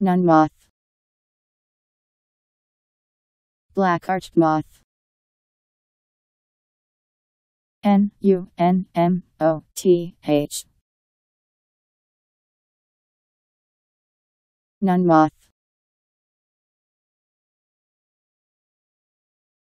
Nun moth. Black arched moth. N U N M O T H. Nun moth.